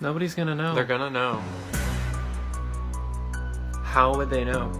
Nobody's gonna know. They're gonna know. How would they know?